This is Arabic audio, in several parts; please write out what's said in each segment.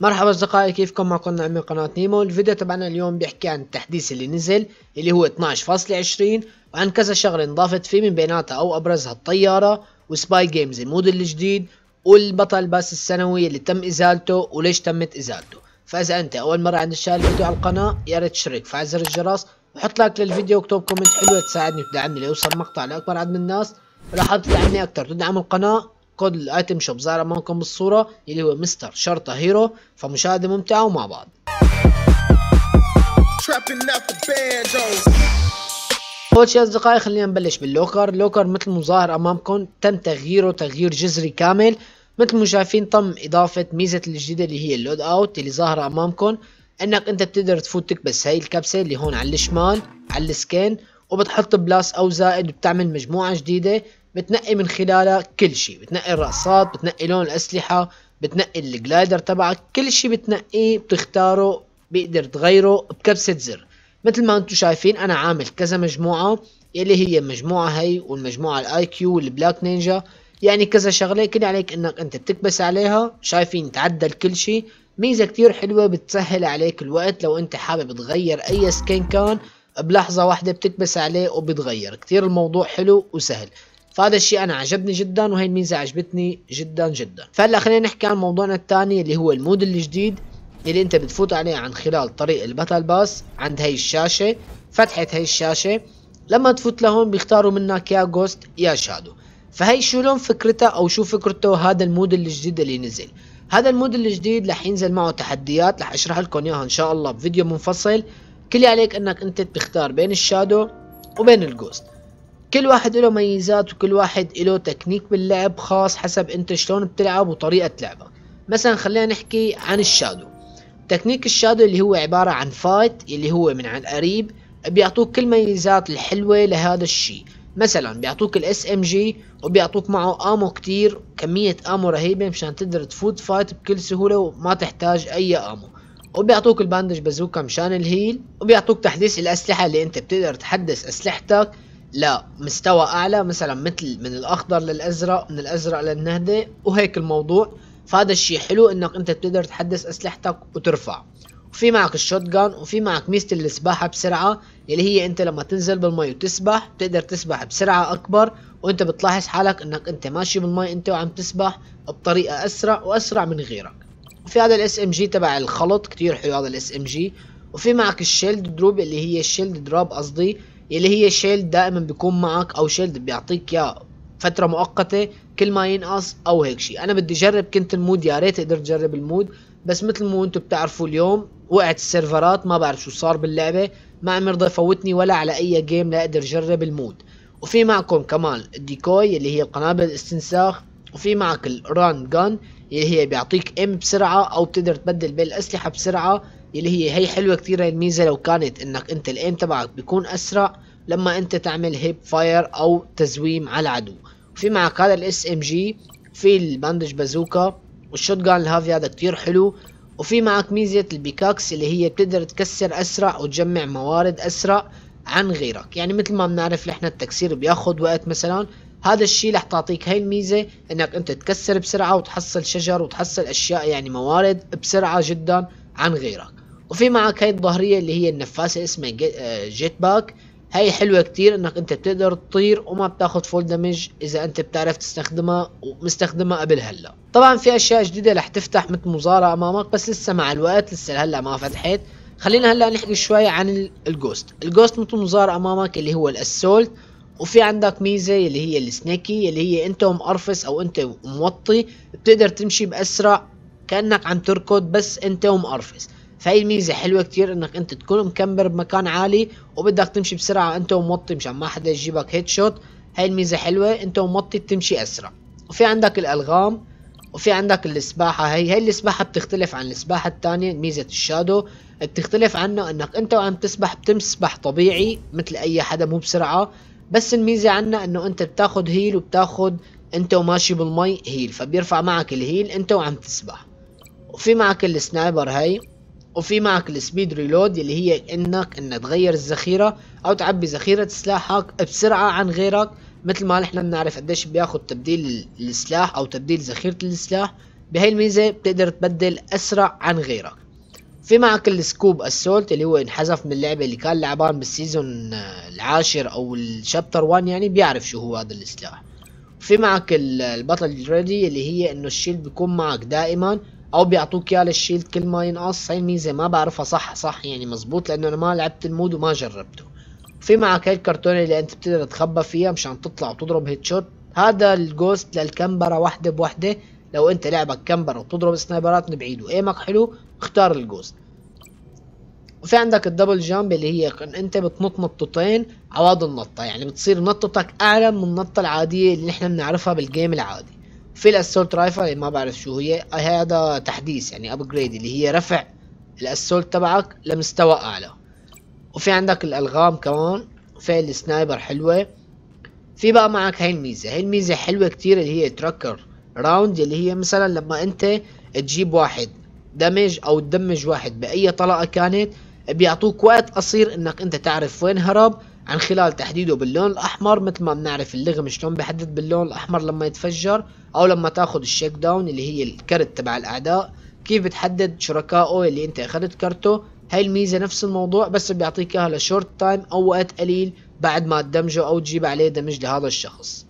مرحبا أصدقائي كيفكم؟ معكم نعم من قناة نيمو. الفيديو تبعنا اليوم بيحكي عن التحديث اللي نزل اللي هو 12.20 وعن كذا شغلة انضافت فيه من بيناتها أو أبرزها الطيارة و Spy Games ال mode الجديد وال Battle Pass السنوي اللي تم إزالته وليش تمت إزالته. فاذا أنت. أول مرة عند تشاهد الفيديو على القناة يا ريت تشترك. فعل زر الجرس. وحط like للفيديو واكتب comment حلوة تساعدني وتدعمني ليوصل مقطع لاكبر عدد من الناس ولو حابب تدعمني تدعم القناة code ال item shop ظاهر امامكم بالصورة اللي هو مستر شرطة هيرو فمشاهدة ممتعة ومع بعض أول شيء أصدقائي خلينا نبلش بال locker. ال locker مثل ما ظاهر أمامكم تم تغييره تغيير جذري كامل. مثل ما شايفين تم إضافة ميزة الجديدة اللي هي ال loadout اللي ظاهرة أمامكم. إنك أنت بتقدر تفوت تكبس هاي الكبسة اللي هون على الشمال على ال skin وبتحط plus أو زائد وبتعمل مجموعة جديدة. بتنقي من خلالها كل شيء بتنقي الرقصات بتنقي لون الأسلحة بتنقي ال glider تبعك. كل شيء بتنقيه بتختاره بيقدر تغيره بكبسة زر. مثل ما أنتم شايفين أنا عامل كذا مجموعة. اللي هي المجموعة هي والمجموعة ال IQ وال Black Ninja. يعني كذا شغلة كل عليك إنك أنت بتكبس عليها. شايفين تعدل كل شيء ميزة كتير حلوة بتسهل عليك الوقت. لو أنت حابب تغير أي skin كان بلحظة واحدة بتكبس عليه وبتغير. كتير الموضوع حلو وسهل. فهذا الشيء أنا عجبني جدا وهي الميزة عجبتني جدا جدا. فهلا خلينا نحكي عن موضوعنا الثاني اللي هو ال mode الجديد اللي أنت بتفوت عليه عن خلال طريق ال Battle Pass عند هي الشاشة فتحة هي الشاشة. لما تفوت لهون بيختاروا منك يا ghost يا shadow. فهي شو لون فكرتها أو شو فكرته هذا ال mode الجديد اللي نزل؟ هذا ال mode الجديد رح ينزل معه تحديات رح أشرح لكم إياها إن شاء الله بفيديو منفصل. كل عليك إنك أنت تختار بين ال shadow وبين ال ghost. كل واحد له ميزات وكل واحد له تكنيك باللعب خاص حسب انت شلون بتلعب وطريقة لعبك. مثلا خلينا نحكي عن ال shadow. technique ال shadow اللي هو عبارة عن fight اللي هو من عن قريب بيعطوك كل ميزات الحلوة لهذا الشيء. مثلا بيعطوك ال SMG وبيعطوك معه ammo كتير كمية ammo رهيبة مشان تقدر تفوت fight بكل سهولة وما تحتاج أي ammo وبيعطوك ال bandage bazooka مشان ال heal وبيعطوك تحديث الأسلحة اللي انت بتقدر تحدث أسلحتك لمستوى أعلى مثلا مثل من الأخضر للأزرق من الأزرق للنهدي وهيك الموضوع. فهذا الشيء حلو إنك أنت بتقدر تحدث أسلحتك وترفع. وفي معك ال shotgun وفي معك ميزه السباحة بسرعة اللي هي أنت لما تنزل بالمي وتسبح بتقدر تسبح بسرعة أكبر وأنت بتلاحظ حالك إنك أنت ماشي بالمي أنت وعم تسبح بطريقة أسرع وأسرع من غيرك. وفي هذا ال SMG تبع الخلط كتير حلو هذا ال SMG وفي معك ال shield drop اللي هي ال shield drop قصدي اللي هي shield دائما بيكون معك أو shield بيعطيك اياه فترة مؤقتة كل ما ينقص أو هيك شيء أنا بدي اجرب كنت ال mode يا ريت أقدر أجرب ال mode بس مثل ما أنتم بتعرفوا اليوم وقعت السيرفرات ما بعرف شو صار باللعبة ما عم يرضى يفوتني ولا على أي game لا أقدر أجرب ال mode. وفي معكم كمان ال decoy اللي هي قنابل الاستنساخ وفي معك ال run and gun اللي هي بيعطيك aim بسرعة أو بتقدر تبدل بين الاسلحة بسرعة. اللي هي هي حلوة كثير هي الميزة لو كانت إنك أنت ال aim تبعك بيكون أسرع لما أنت تعمل hip fire أو تزويم على العدو وفي معك هذا ال SMG في ال bandage bazooka وال shotgun ال heavy هذا كتير حلو. وفي معك ميزة ال pickaxe اللي هي بتقدر تكسر أسرع وتجمع موارد أسرع عن غيرك. يعني مثل ما بنعرف نحن التكسير بياخد وقت مثلا. هذا الشيء رح تعطيك هاي الميزة إنك أنت تكسر بسرعة وتحصل شجر وتحصل أشياء يعني موارد بسرعة جدا عن غيرك. وفي معك هاي الظهرية اللي هي النفاثة اسمها jetpack هاي حلوة كتير إنك أنت بتقدر تطير وما بتاخد fall damage إذا أنت بتعرف تستخدمها ومستخدمها قبل هلا. طبعا في أشياء جديدة رح تفتح مثل ما ظاهر أمامك بس لسه مع الوقت لسه هلا ما فتحت. خلينا هلا نحكي شوي عن ال ghost ال ghost مثل ما ظاهر أمامك اللي هو ال assault وفي عندك ميزة اللي هي ال sneaky اللي هي أنت ومقرفص أو أنت موطي بتقدر تمشي بأسرع كأنك عم تركض بس أنت ومقرفص. فهي الميزة حلوة كتير إنك أنت تكون مكمبر بمكان عالي وبدك تمشي بسرعة. أنت وموطي مشان ما حدا يجيبك headshot هاي الميزة حلوة. أنت وموطي بتمشي أسرع. وفي عندك الألغام وفي عندك السباحة. هي هي السباحة بتختلف عن السباحة الثانية ميزة ال shadow بتختلف عنه إنك أنت وعم تسبح بتسبح طبيعي مثل أي حدا مو بسرعة. بس الميزة عنا إنه أنت بتاخد heal وبتاخد أنت وماشي بالمي heal فبيرفع معك ال heal أنت وعم تسبح. وفي معك ال sniper هي وفي معك ال speed reload اللي هي إنك انك تغير الذخيرة أو تعبي ذخيرة سلاحك بسرعة عن غيرك مثل ما نحن بنعرف قديش بياخد تبديل السلاح أو تبديل ذخيرة السلاح بهي الميزة بتقدر تبدل أسرع عن غيرك. في معك ال scoped assault اللي هو انحذف من اللعبة اللي كان لعبناه بال season العاشر أو ال chapter 1 يعني بيعرف شو هو هذا السلاح. في معك ال battle ready اللي هي إنه ال shield بيكون معك دائما أو بيعطوك إياه لل shield كل ما ينقص. هاي الميزة ما بعرفها صح صح يعني مزبوط لأنه أنا ما لعبت ال mode وما جربته. في معك هاي الكرتونه اللي أنت بتقدر تخبى فيها مشان تطلع وتضرب headshot. هذا ال ghost للكمبرة واحدة بوحدة لو أنت لعبك كمبرة وبتضرب سنايبرات من بعيد و aim ك حلو اختار ال ghost. وفي عندك ال double jump اللي هي أنت بتنط نطتين عوض النطة يعني بتصير نطتك أعلى من النطة العادية اللي نحن بنعرفها بال game العادي. في ال assault rifle ما بعرف شو هي. هذا تحديث يعني upgrade اللي هي رفع ال assault تبعك لمستوى أعلى. وفي عندك الألغام كمان في ال sniper حلوة. في بقى معك هاي الميزة. هاي الميزة حلوة كتير اللي هي tracker rounds اللي هي مثلا لما أنت تجيب واحد damage أو تدمج واحد بأي طلقة كانت بيعطوك وقت قصير إنك أنت تعرف وين هرب. عن خلال تحديده باللون الأحمر مثل ما بنعرف اللغم شلون بيحدد باللون الأحمر لما يتفجر أو لما تأخذ ال shakedown اللي هي الكرت تبع الأعداء. كيف بتحدد شركائه اللي أنت أخذت كرته؟ هاي الميزة نفس الموضوع بس بيعطيك إياها ل short time أو وقت قليل بعد ما تدمجه أو تجيب عليه damage لهذا الشخص.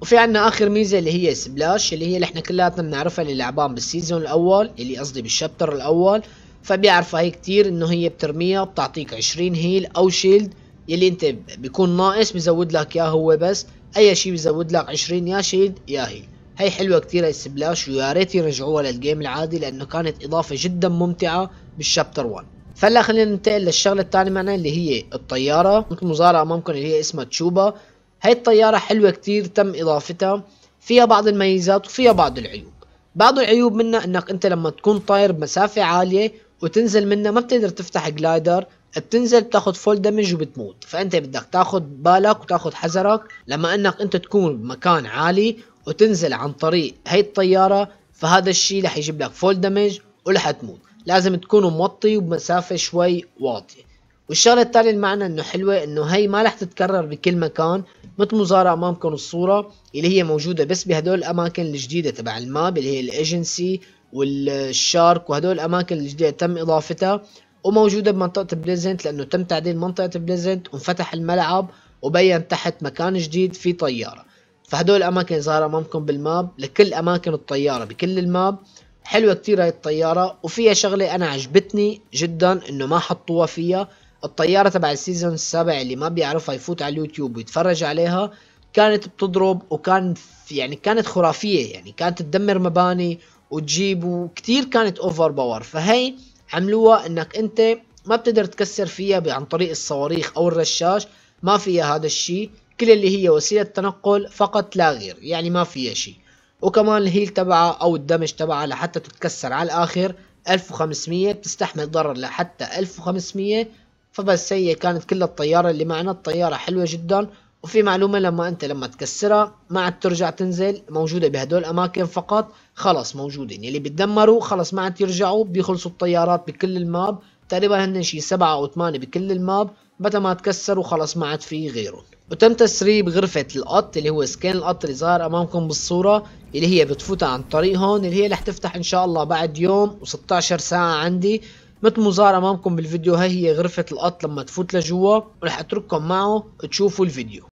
وفي عنا آخر ميزة اللي هي splash اللي هي اللي إحنا كلياتنا بنعرفها اللي لعبناه بال season الأول اللي قصدي بال chapter الأول. فبيعرفها هي كتير إنه هي بترميها بتعطيك 20 heal أو shield يلي انت بيكون ناقص بزود لك اياه هو بس أي شيء بزود لك 20 يا shield يا heal. هي حلوة كتير ال splash ويا ريت يرجعوها لل game العادي لأنه كانت إضافة جدا ممتعة بال chapter 1 فهلا خلينا ننتقل للشغلة الثانية معنا اللي هي الطيارة. مثل ما ظاهرة امامكم اللي هي اسمها choppa. هاي الطيارة حلوة كتير تم إضافتها. فيها بعض الميزات وفيها بعض العيوب. بعض العيوب منها إنك أنت لما تكون طاير بمسافة عالية وتنزل منها ما بتقدر تفتح glider بتنزل بتاخد full damage وبتموت. فأنت بدك تاخد بالك وتاخد حذرك لما إنك أنت تكون بمكان عالي وتنزل عن طريق هي الطيارة فهذا الشيء رح يجيب لك full damage ورح تموت. لازم تكون موطي وبمسافة شوي واطية. والشغلة الثانية معنا إنه حلوة إنه هي ما رح تتكرر بكل مكان مثل ما ظاهرة امامكم الصورة اللي هي موجودة بس بهدول الأماكن الجديدة تبع ال map اللي هي الايجنسي وال Shark وهدول الأماكن الجديدة تم إضافتها. وموجودة بمنطقة Pleasant لأنه تم تعديل منطقة Pleasant وانفتح الملعب وبين تحت مكان جديد في طيارة. فهدول الأماكن ظاهرة أمامكم بال map لكل أماكن الطيارة بكل ال map. حلوة كتير هاي الطيارة وفيها شغلة أنا عجبتني جدا إنه ما حطوها فيها. الطيارة تبع ال season السابع اللي ما بيعرفها يفوت على اليوتيوب ويتفرج عليها. كانت بتضرب وكان يعني كانت خرافية يعني كانت تدمر مباني وتجيب وكتير كانت overpower فهي عملوها إنك أنت ما بتقدر تكسر فيها عن طريق الصواريخ أو الرشاش ما فيها هذا الشيء. كل اللي هي وسيلة تنقل فقط لا غير يعني ما فيها شيء. وكمان ال heal تبعها أو ال damage تبعها لحتى تتكسر على الآخر 1500 بتستحمل ضرر لحتى 1500 فبس هي كانت كل الطيارة اللي معنا الطيارة حلوة جدا. وفي معلومة لما أنت لما تكسرها ما عاد ترجع تنزل موجودة بهدول الاماكن فقط خلص موجودين. يلي بيتدمروا خلص ما عاد يرجعوا بيخلصوا الطيارات بكل ال map. تقريبا هن شي سبعة أو ثمانية بكل ال map. متى ما تكسروا خلص ما عاد في غيرهم. وتم تسريب غرفة القط اللي هو سكان القط اللي ظاهر أمامكم بالصورة اللي هي بتفوتها عن طريق هون اللي هي رح تفتح إن شاء الله بعد يوم و16 ساعة عندي. مثل ما ظهر أمامكم بالفيديو هاي هي غرفة القط لما تفوت لجوا ورح أترككم معه تشوفوا الفيديو.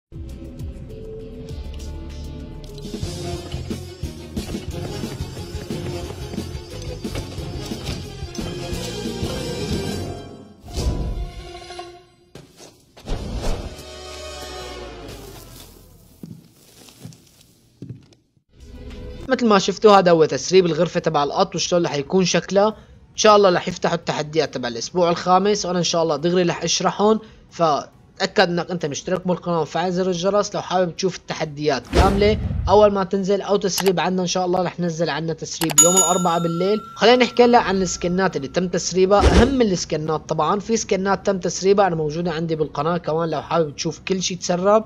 مثل ما شفتوا هذا هو تسريب الغرفة تبع القط وشلون رح يكون شكلها. شاء الله رح يفتحوا التحديات تبع الأسبوع الخامس. وأنا إن شاء الله دغري رح اشرحهم فتأكد إنك أنت مشترك بالقناة وفعل زر الجرس. لو حابب تشوف التحديات كاملة أول ما تنزل أو تسريب عنا إن شاء الله رح ننزل عنا تسريب يوم الأربعاء بالليل. خلينا نحكي هلا عن السكنات اللي تم تسريبها. أهم السكنات طبعا. في سكنات تم تسريبها أنا موجودة عندي بالقناة كمان لو حابب تشوف كل شيء تسرب.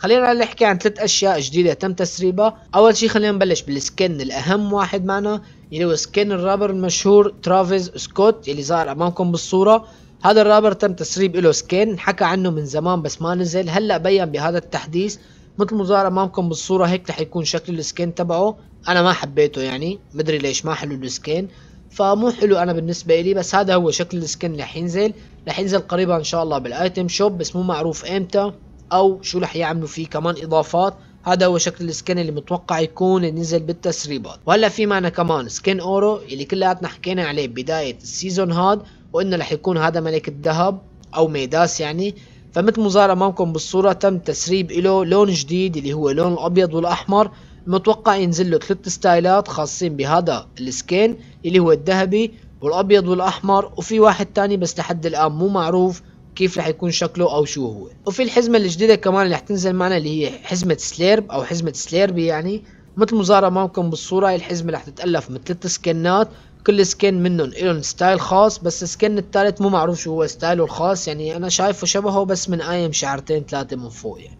خلينا نحكي عن ثلاث أشياء جديدة تم تسريبها. أول شيء خلينا نبلش بال skin الأهم واحد معنا اللي هو skin ال rapper المشهور ترافيس سكوت اللي ظاهر أمامكم بالصورة. هذا الرابر تم تسريب له skin حكى عنه من زمان بس ما نزل. هلأ بين بهذا التحديث مثل ما ظاهر أمامكم بالصورة هيك رح يكون شكل ال skin تبعه. أنا ما حبيته يعني مدري ليش ما حلو ال skin فمو حلو أنا بالنسبة لي بس هذا هو شكل ال skin رح ينزل. رح ينزل قريبا إن شاء الله بال item shop بس مو معروف إمتى. أو شو رح يعملوا فيه كمان إضافات. هذا هو شكل ال skin اللي متوقع يكون نزل بالتسريبات وهلا في معنا كمان skin Oro اللي كلياتنا حكينا عليه بداية ال season هاد وإنه رح يكون هذا ملك الذهب أو ميداس يعني. فمثل ما امامكم بالصورة تم تسريب له لون جديد اللي هو لون الأبيض والأحمر. متوقع ينزل له ثلاث ستايلات خاصين بهذا ال skin اللي هو الذهبي والأبيض والأحمر. وفي واحد تاني بس لحد الآن مو معروف كيف رح يكون شكله أو شو هو. وفي الحزمة الجديدة كمان اللي رح تنزل معنا اللي هي حزمة Slurp أو حزمة Slurpy يعني مثل ما ظهر امامكم بالصورة هاي الحزمة رح تتألف من ثلاث سكنات كل skin منهم لهم style خاص بس ال skin الثالث مو معروف شو هو style ه الخاص يعني أنا شايفه شبهه بس من قايم شعرتين ثلاثة من فوق يعني.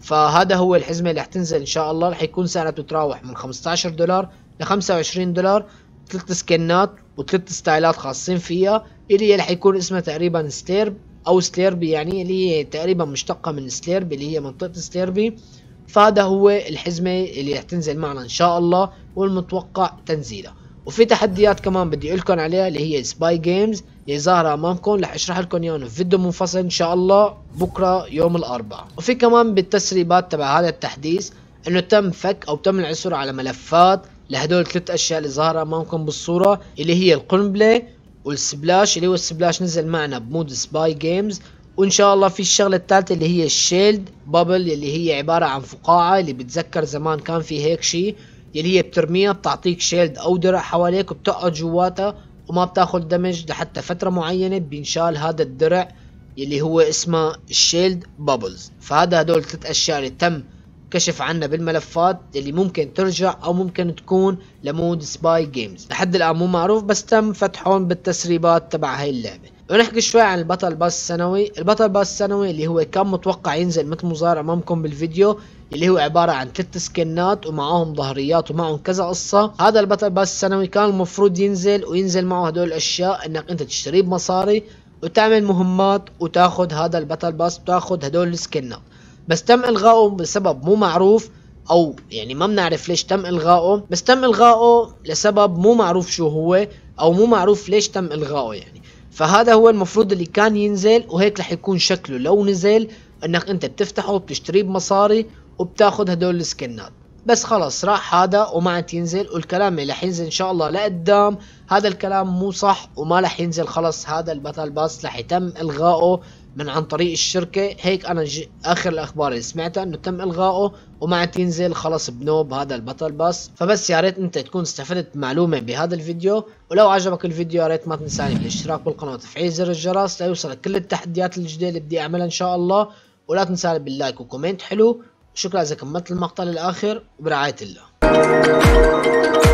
فهذا هو الحزمة اللي رح تنزل إن شاء الله رح يكون سعرها تتراوح من 15 دولار ل 25 دولار ثلاث سكنات وثلاث ستايلات خاصين فيها. اللي رح يكون اسمها تقريبا Slurp أو Slurpy يعني اللي هي تقريبا مشتقة من Slurpy اللي هي منطقة Slurpy. فهذا هو الحزمة اللي رح تنزل معنا إن شاء الله والمتوقع تنزيلها. وفي تحديات كمان بدي أقول لكم عليها اللي هي Spy Games اللي ظاهرة أمامكم رح أشرح لكم إياهم في فيديو منفصل إن شاء الله بكرة يوم الأربعاء. وفي كمان بالتسريبات تبع هذا التحديث إنه تم فك أو تم العثور على ملفات لهدول الثلاث أشياء اللي ظاهرة أمامكم بالصورة اللي هي القنبلة وال splash اللي هو ال splash نزل معنا ب mode Spy Games. وإن شاء الله في الشغلة الثالثة اللي هي ال shield bubble اللي هي عبارة عن فقاعة اللي بتذكر زمان كان في هيك شيء اللي هي بترميها بتعطيك shield أو درع حواليك وبتقعد جواتها وما بتاخذ damage لحتى فترة معينة بينشال هذا الدرع اللي هو اسمه ال shield bubbles. فهذا هدول ثلاث أشياء اللي تم كشف عنا بالملفات اللي ممكن ترجع أو ممكن تكون ل mode Spy Games لحد الآن مو معروف بس تم فتحهم بالتسريبات تبع هاي اللعبة. ونحكي شوي عن الباتل باس السنوي. الباتل باس السنوي اللي هو كان متوقع ينزل مثل ما أمامكم بالفيديو اللي هو عبارة عن ثلاث skinات ومعاهم ظهريات ومعهم كذا قصة. هذا الباتل باس السنوي كان المفروض ينزل وينزل معه هدول الاشياء إنك أنت تشتريه بمصاري وتعمل مهمات وتاخذ هذا الباتل باس وتاخذ هدول ال skinات. بس تم إلغائه بسبب مو معروف أو يعني ما بنعرف ليش تم إلغائه بس تم إلغائه لسبب مو معروف شو هو أو مو معروف ليش تم إلغائه يعني. فهذا هو المفروض اللي كان ينزل وهيك رح يكون شكله. لو نزل إنك أنت بتفتحه وبتشتريه بمصاري وبتاخذ هدول ال skinات. بس خلص راح هذا وما عاد ينزل والكلام اللي رح ينزل إن شاء الله لقدام هذا الكلام مو صح وما رح ينزل خلص هذا الباتل باس رح يتم إلغائه من عن طريق الشركة. هيك أنا آخر الأخبار اللي سمعتها إنه تم إلغائه وما عاد ينزل خلص بنوب هذا الباتل باس فبس يا ريت أنت تكون استفدت معلومة بهذا الفيديو. ولو عجبك الفيديو يا ريت ما تنساني بالاشتراك بالقناة وتفعيل زر الجرس ليوصلك كل التحديات الجديدة اللي بدي أعملها إن شاء الله. ولا تنساني بال like و comment حلو. شكرا إذا كملت المقطع للآخر. وبرعاية الله.